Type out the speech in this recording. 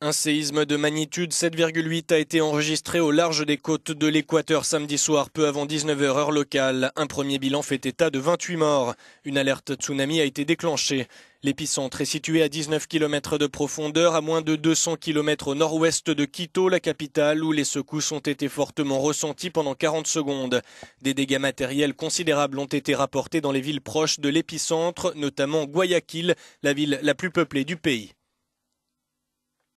Un séisme de magnitude 7,8 a été enregistré au large des côtes de l'Équateur samedi soir, peu avant 19h heure locale. Un premier bilan fait état de 28 morts. Une alerte tsunami a été déclenchée. L'épicentre est situé à 19 km de profondeur, à moins de 200 km au nord-ouest de Quito, la capitale, où les secousses ont été fortement ressenties pendant 40 secondes. Des dégâts matériels considérables ont été rapportés dans les villes proches de l'épicentre, notamment Guayaquil, la ville la plus peuplée du pays.